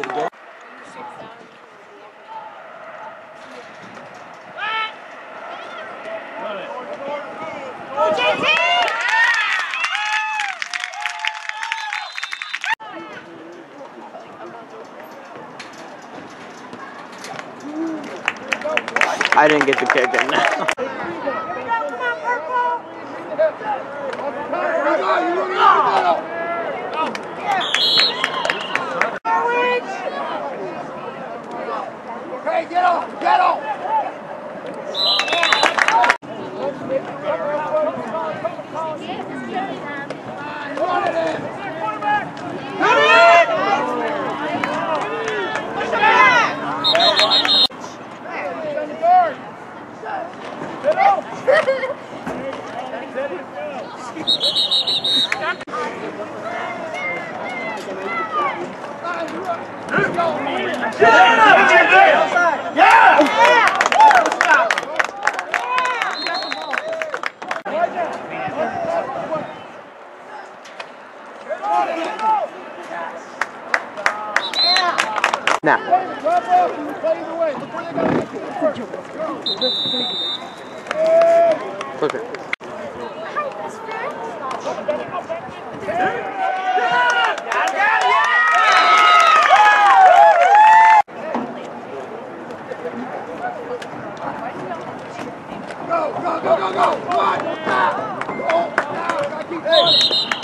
I didn't get the kick in. Hey, get on! Get on! Now, Drop off, you can play either way. Look where they gotta get to first. look at Go, go, go, go, go! Come on! Now! Go! Now! Gotta keep going!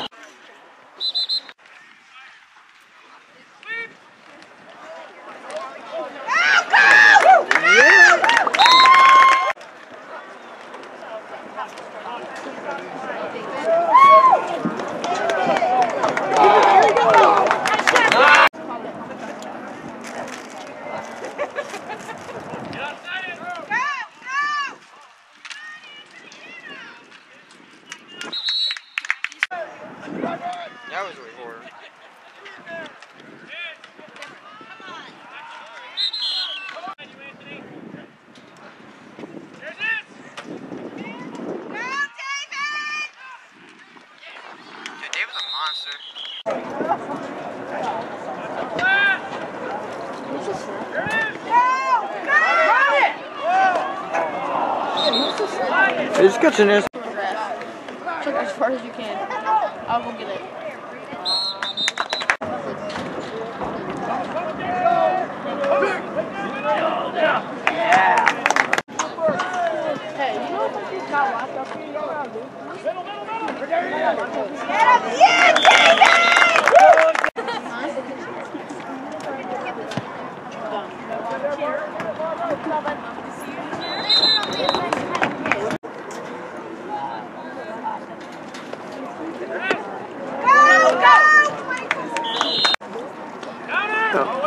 It's good to know. As far as you can. I'll go get it. Hey, you know what this got up here? Woo!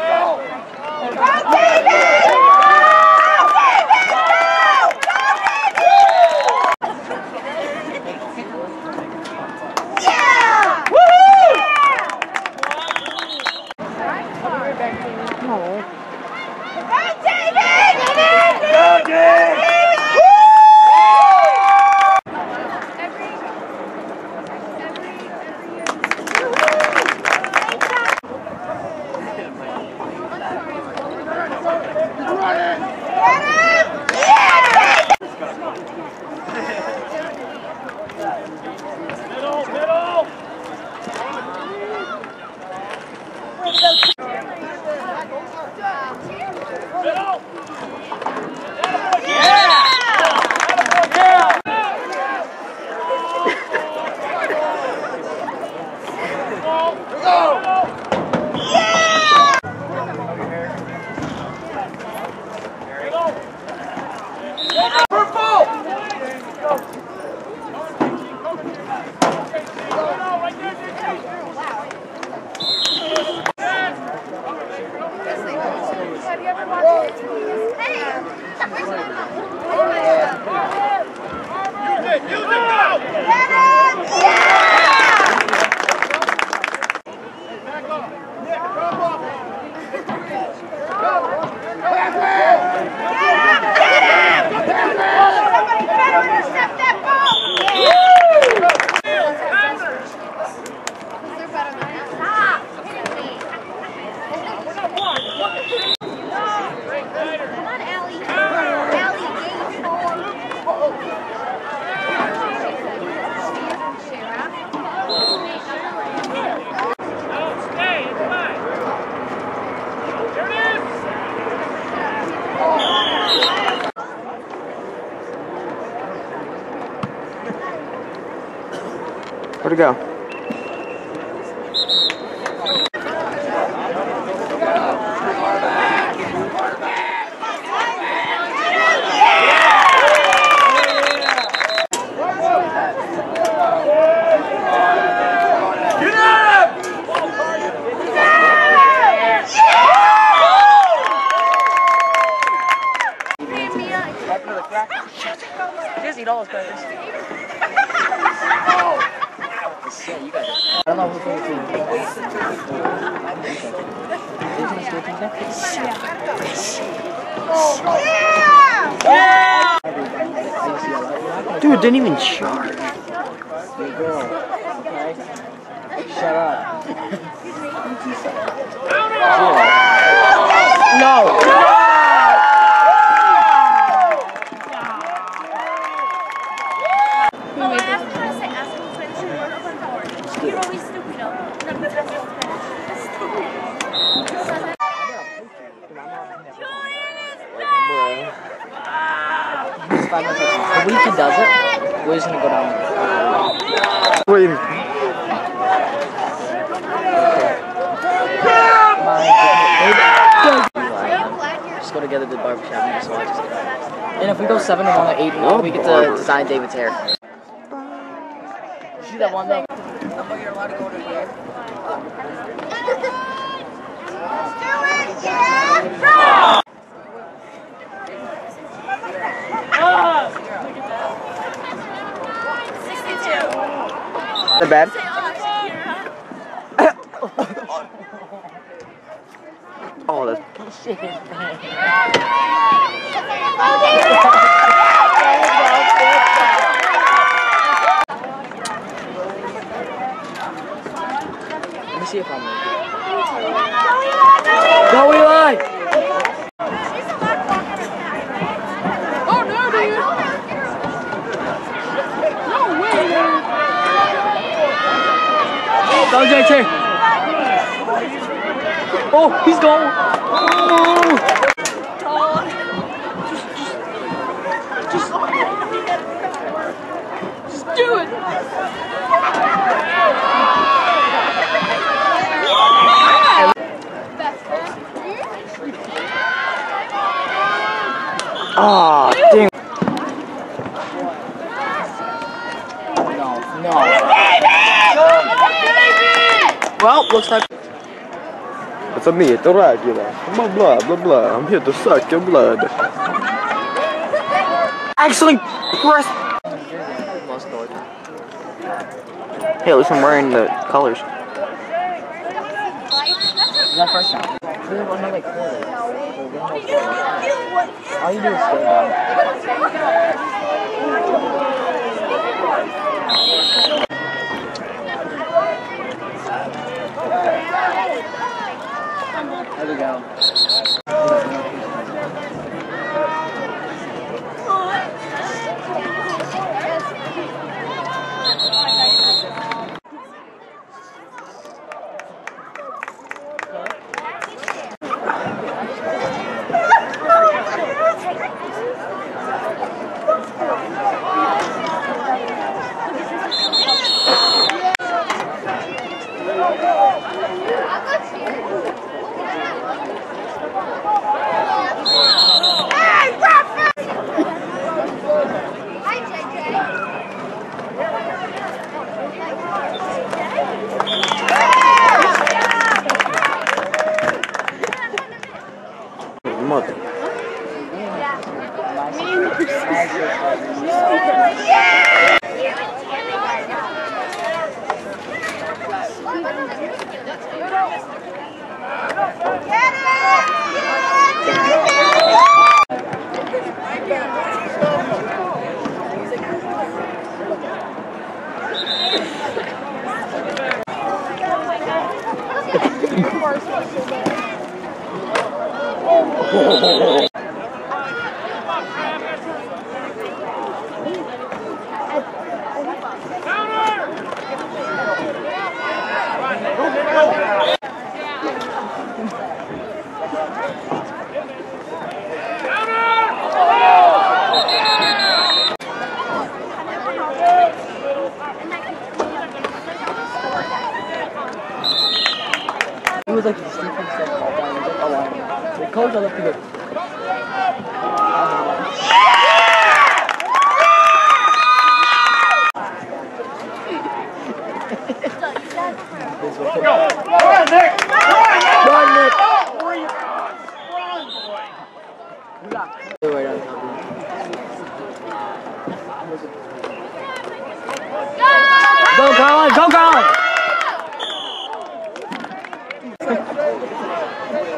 Where'd it go? Just eat all his crackers. Shit. I don't know who's favorite team. Dude, it didn't even charge. Good girl. Okay. Shut up. no. It's five minutes. The week he does it, we're just gonna go down. Wait, Just go together to the barbershop and just watch us. And if we go seven to one or eight to one, we get to design David's hair. You see that one though? You're allowed to go to the game. the bed. Oh, that's Let me see if I'm right. Go Eli! Oh no, dude! No way, dude! Go JT! Oh, he's gone! Oh. Do it! Ah, dang. No, no. Well, looks like It's a meat regular. Blah blah blah blah. I'm here to suck your blood. Actually, press. Hey, at least I'm wearing the colors. That first time. We have only like four days. All you do is stay down. There we go. Mother. Oh,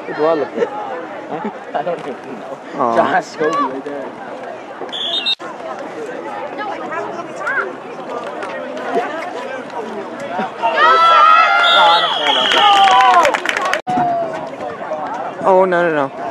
Who do I look? I don't even know. Aw. Josh Scobie right there. I don't care about that. Oh, no, no, no.